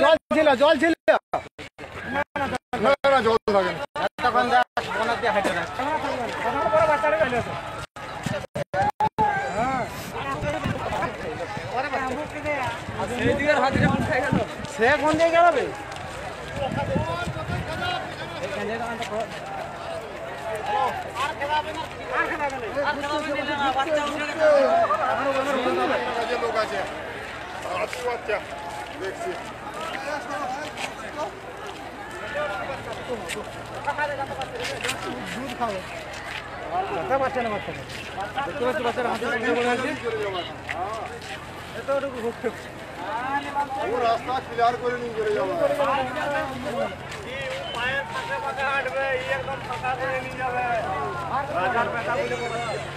জল ছিল জল ছিল সে কোন দিয়ে গেল বে? লোক আছে আছি বাচ্চা দেখছি ও রাস্তা ক্লিয়ার করে নিয়ে চলে যাবো একবারে মজা লাগে ও বড় বড়ার মতো বলে ছোট সাইকেল গিলা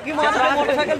মোটরসাইকেল